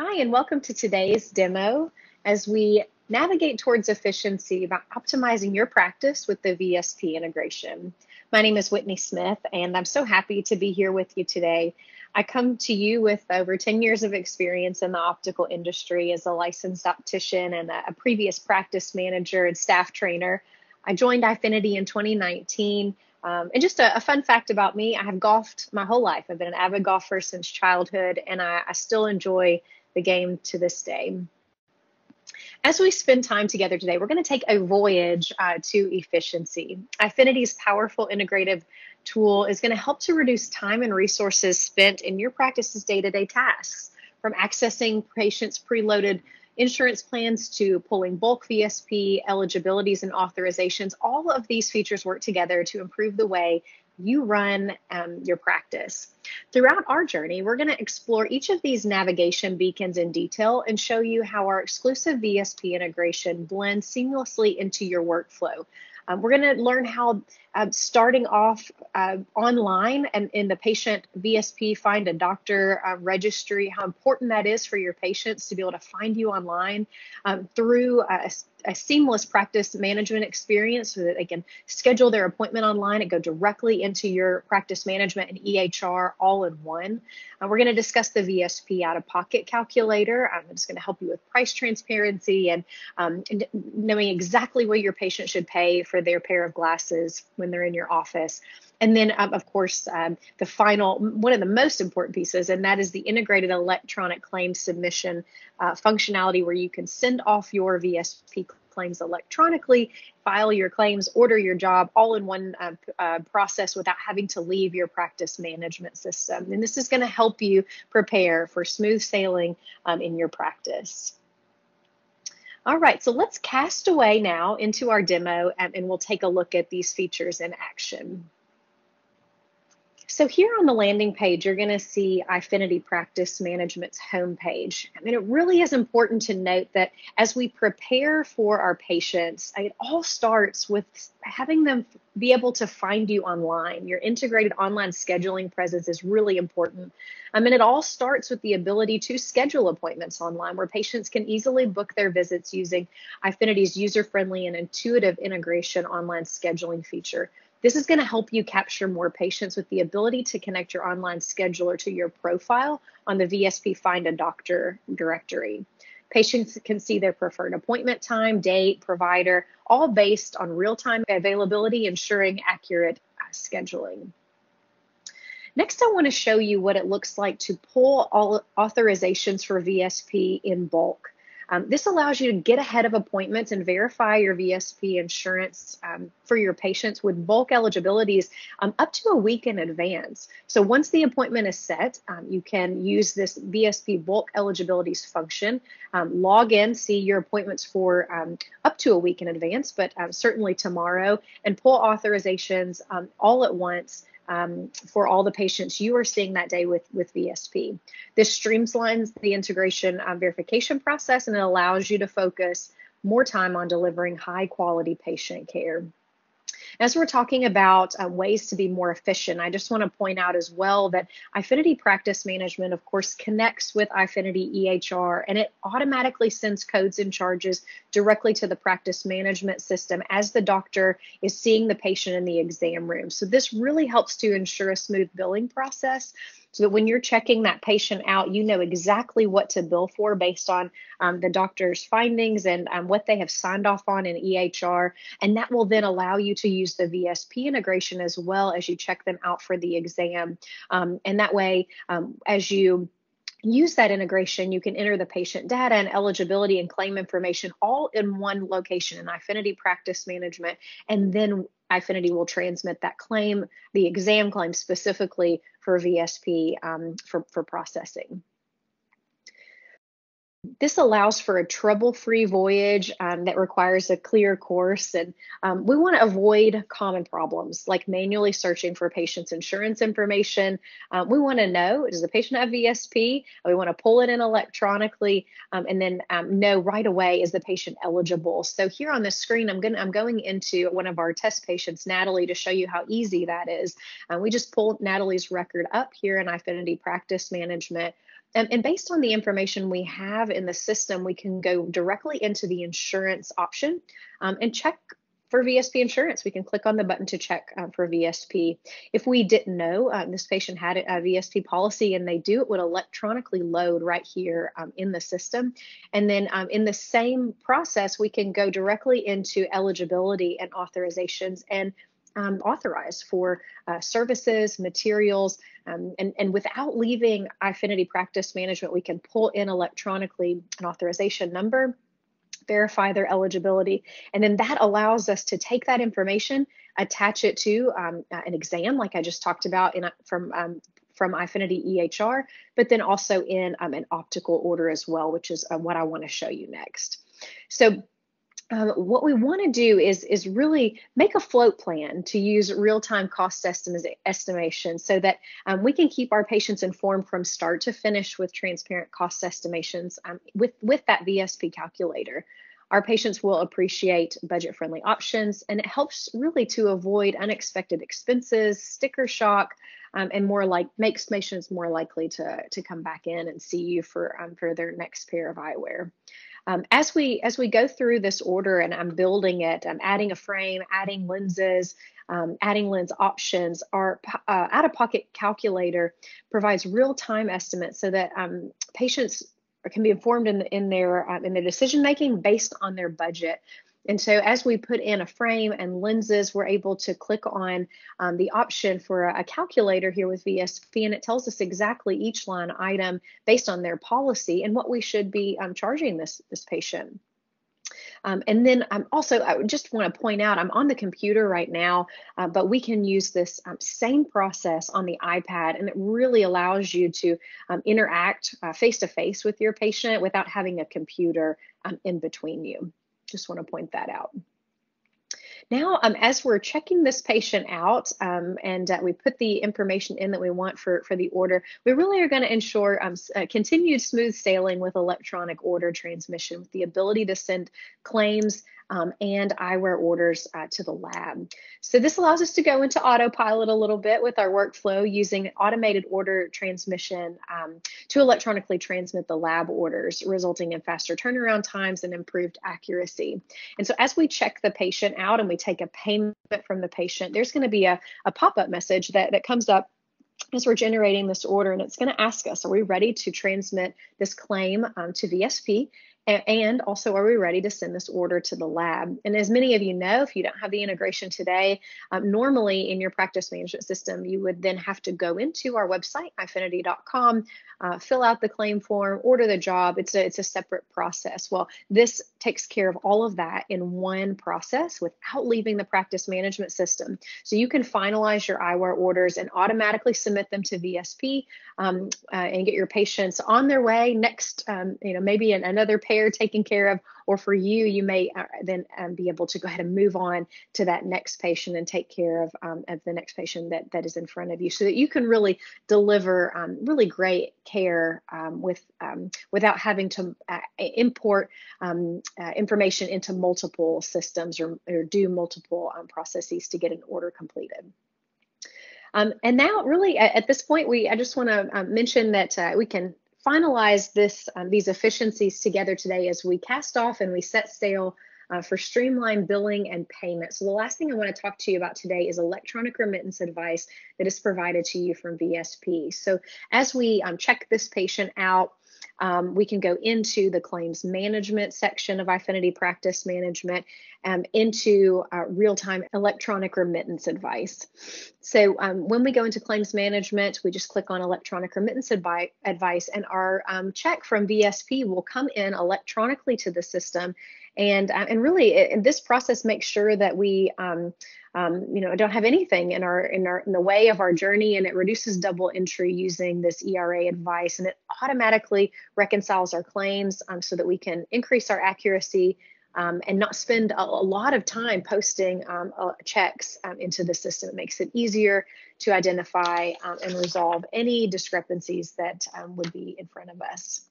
Hi, and welcome to today's demo as we navigate towards efficiency by optimizing your practice with the VSP integration. My name is Whitney Smith, and I'm so happy to be here with you today. I come to you with over 10 years of experience in the optical industry as a licensed optician and a, previous practice manager and staff trainer. I joined Eyefinity in 2019. Um, and just a, a, fun fact about me I have golfed my whole life. I've been an avid golfer since childhood, and I, I still enjoy the game to this day. As we spend time together today, we're going to take a voyage uh, to efficiency. Eyefinity's powerful integrative tool is going to help to reduce time and resources spent in your practice's day to day tasks, from accessing patients' preloaded insurance plans to pulling bulk VSP eligibilities and authorizations. All of these features work together to improve the way you run um, your practice. Throughout our journey, we're going to explore each of these navigation beacons in detail and show you how our exclusive VSP integration blends seamlessly into your workflow. Um, we're going to learn how uh, starting off uh, online and in the patient VSP find a doctor uh, registry, how important that is for your patients to be able to find you online um, through a, a, seamless practice management experience so that they can schedule their appointment online and go directly into your practice management and EHR all in one. Uh, we're going to discuss the VSP out of pocket calculator. I'm just going to help you with price transparency and, um, and knowing exactly what your patient should pay for their pair of glasses when they're in your office. And then, um, of course, um, the final, one of the most important pieces, and that is the integrated electronic claim submission uh, functionality where you can send off your VSP claims electronically, file your claims, order your job all in one uh, uh, process without having to leave your practice management system. And this is going to help you prepare for smooth sailing um, in your practice. All right, so let's cast away now into our demo and, and we'll take a look at these features in action. So here on the landing page, you're going to see Eyefinity Practice Management's homepage. I mean, it really is important to note that as we prepare for our patients, it all starts with having them be able to find you online. Your integrated online scheduling presence is really important. I mean, it all starts with the ability to schedule appointments online where patients can easily book their visits using Eyefinity's user-friendly and intuitive integration online scheduling feature. This is going to help you capture more patients with the ability to connect your online scheduler to your profile on the VSP Find a Doctor directory. Patients can see their preferred appointment time, date, provider, all based on real time availability, ensuring accurate uh, scheduling. Next, I want to show you what it looks like to pull all authorizations for VSP in bulk. Um, this allows you to get ahead of appointments and verify your VSP insurance um, for your patients with bulk eligibilities um, up to a week in advance. So once the appointment is set, um, you can use this VSP bulk eligibilities function, um, log in, see your appointments for um, up to a week in advance, but certainly tomorrow, and pull authorizations all at once um, for all the patients you are seeing that day with, with VSP. This streamlines the integration um, verification process and it allows you to focus more time on delivering high quality patient care. As we're talking about uh, ways to be more efficient, I just want to point out as well that Eyefinity Practice Management, of course, connects with Eyefinity EHR and it automatically sends codes and charges directly to the practice management system as the doctor is seeing the patient in the exam room. So this really helps to ensure a smooth billing process so that when you're checking that patient out, you know exactly what to bill for based on um, the doctor's findings and um, what they have signed off on in EHR. And that will then allow you to use the VSP integration as well as you check them out for the exam. Um, and that way, um, as you use that integration, you can enter the patient data and eligibility and claim information all in one location in Eyefinity Practice Management. And then Eyefinity will transmit that claim, the exam claim specifically for VSP um, for, for processing. This allows for a trouble-free voyage um, that requires a clear course, and um, we want to avoid common problems like manually searching for patient's insurance information. Um, we want to know does the patient have VSP? We want to pull it in electronically, um, and then um, know right away is the patient eligible. So here on the screen, I'm gonna, I'm going into one of our test patients, Natalie, to show you how easy that is. Uh, we just pull Natalie's record up here in Eyefinity Practice Management And, and, based on the information we have in the system, we can go directly into the insurance option um, and check for VSP insurance. We can click on the button to check uh, for VSP. If we didn't know uh, this patient had a VSP policy and they do, it would electronically load right here um, in the system. And then um, in the same process, we can go directly into eligibility and authorizations and um, authorize for uh, services, materials, um, and, and without leaving Eyefinity Practice Management, we can pull in electronically an authorization number verify their eligibility. And then that allows us to take that information, attach it to um, uh, an exam, like I just talked about in, from um, from Eyefinity EHR, but then also in um, an optical order as well, which is uh, what I want to show you next. So um, what we want to do is is really make a float plan to use real-time cost estimation so that um, we can keep our patients informed from start to finish with transparent cost estimations um, with with that VSP calculator. Our patients will appreciate budget-friendly options, and it helps really to avoid unexpected expenses, sticker shock, um, and more like makes patients more likely to to come back in and see you for um, for their next pair of eyewear. Um, as we as we go through this order and I'm building it, I'm adding a frame, adding lenses, um, adding lens options. Our uh, out-of-pocket calculator provides real-time estimates so that um, patients can be informed in, in their uh, in their decision making based on their budget. And so as we put in a frame and lenses, we're able to click on um, the option for a, calculator here with VSP, and it tells us exactly each line item based on their policy and what we should be um, charging this, this patient. Um, and then I'm also, I just want to point out, I'm on the computer right now, uh, but we can use this um, same process on the iPad, and it really allows you to um, interact face to face with your patient without having a computer um, in between you. Just want to point that out. Now, um, as we're checking this patient out um, and uh, we put the information in that we want for, for the order, we really are going to ensure um, uh, continued smooth sailing with electronic order transmission with the ability to send claims um, and eyewear orders uh, to the lab. So this allows us to go into autopilot a little bit with our workflow using automated order transmission um, to electronically transmit the lab orders, resulting in faster turnaround times and improved accuracy. And so as we check the patient out and we take a payment from the patient, there's going to be a, a pop-up message that, that comes up as we're generating this order and it's going to ask us are we ready to transmit this claim um, to VSP and also, are we ready to send this order to the lab? And as many of you know, if you don't have the integration today, um, normally in your practice management system, you would then have to go into our website, eyefinity.com, uh, fill out the claim form, order the job. It's a, it's a separate process. Well, this takes care of all of that in one process without leaving the practice management system. So you can finalize your eyewear orders and automatically submit them to VSP um, uh, and get your patients on their way next, um, you know, maybe in another pair taken care of, or for you, you may uh, then um, be able to go ahead and move on to that next patient and take care of, um, of the next patient that, that is in front of you so that you can really deliver um, really great care um, with um, without having to uh, import um, uh, information into multiple systems or, or do multiple processes to get an order completed. And now, really, at, at, this point, we I just want to mention that uh, we can finalize this um, these efficiencies together today as we cast off and we set sail uh, for streamlined billing and payment. So the last thing I want to talk to you about today is electronic remittance advice that is provided to you from VSP. So as we um, check this patient out, um, we can go into the claims management section of Eyefinity Practice Management um, into uh, real-time electronic remittance advice. So um, when we go into claims management, we just click on electronic remittance advi advice and our um, check from VSP will come in electronically to the system and uh, and really it, this process makes sure that we um, you know don't have anything in our in our in the way of our journey and it reduces double entry using this ERA advice and it automatically reconciles our claims um, so that we can increase our accuracy um, and not spend a, a, lot of time posting um, uh, checks um, into the system. It makes it easier to identify um, and resolve any discrepancies that um, would be in front of us.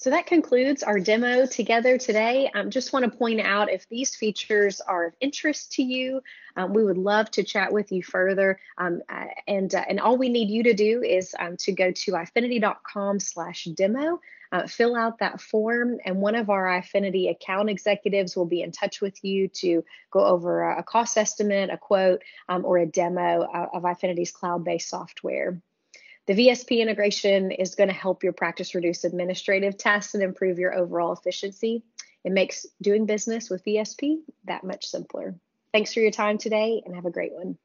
So that concludes our demo together today. I um, just want to point out if these features are of interest to you, um, we would love to chat with you further. Um, uh, and, uh, and all we need you to do is um, to go to eyefinity.com slash demo, uh, fill out that form, and one of our Eyefinity account executives will be in touch with you to go over a, cost estimate, a quote, um, or a demo uh, of Eyefinity's cloud-based software. The VSP integration is going to help your practice reduce administrative tasks and improve your overall efficiency. It makes doing business with VSP that much simpler. Thanks for your time today and have a great one.